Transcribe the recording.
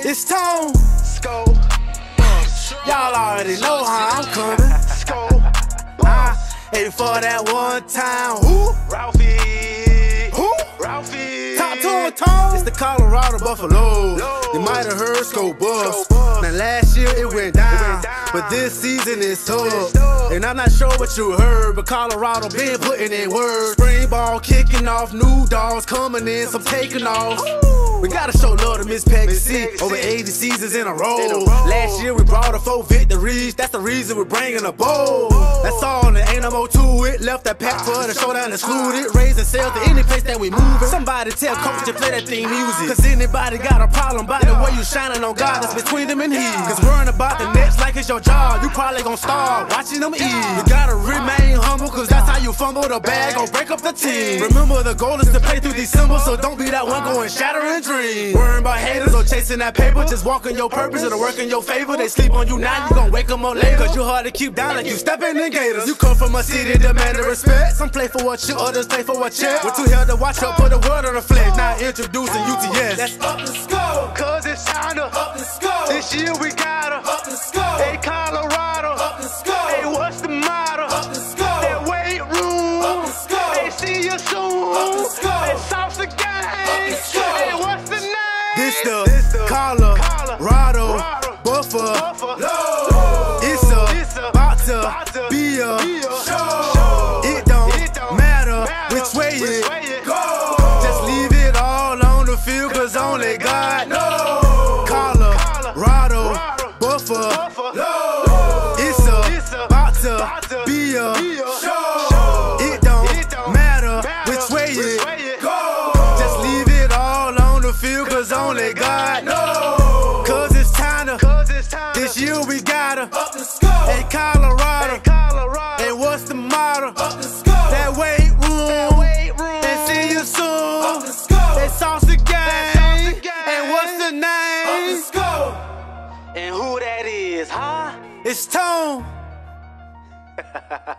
It's Tone. Sko. Y'all already know how I'm coming. Sko. Ah, hey, for that one time. Who? Ralphie. Who? Ralphie. Talk to him, Tone. It's the Colorado Buffalo. You might have heard Sko Buffs. Buffs. Now last year it went down, but this season it's tough. tough. And I'm not sure what you heard, but Colorado been putting in work. Spring ball kicking off, new dogs coming in, some taking off. We gotta show love to Miss Peggy C. Over 80 seasons in a row. In a row. Last year we brought her four victories. That's the reason we're bringing a bowl. That's all, and there ain't no more to it. Left that pack for the showdown excluded. Raising sales to any place that we move. Somebody tell coach to play that theme music. Cause anybody got a problem by the way you shining on God that's between them and he. Cause worrying about the next like it's your job. You probably gon' starve watching them eat. You fumble the bag or break up the team. Remember the goal is to play through December, so don't be that one going shattering dreams. Worrying about haters or chasing that paper, just walking your purpose, it'll work in your favor. They sleep on you now, you gon' wake them up later. Cause you hard to keep down like you stepping in gators. You come from a city demanding respect. Some play for what you, others play for what check. We're too hell to watch up, put the world on the flesh. Now introducing UTS. That's up the Sko. Cause it's time to Up the Sko. This year we gotta Up the Sko. Hey Colorado This the, the Colorado, Colorado Buffer. Buffalo It's a, It's a about to, about to be a be a show. It don't, It don't matter, matter which way which it way it go. Just leave it all on the field, cause only God knows. Colorado, Buffer. Buffalo It's a, It's a about to, about to be a be a show. The field, cause only God knows. Cause it's time to, Cause it's time this to year we gotta, up the Sko hey Colorado. Hey Colorado And what's the motto? up the Sko That weight room. weight room And see you soon. the Sko That salsa gang. salsa gang. And what's the name? And who that is, huh? It's Tone.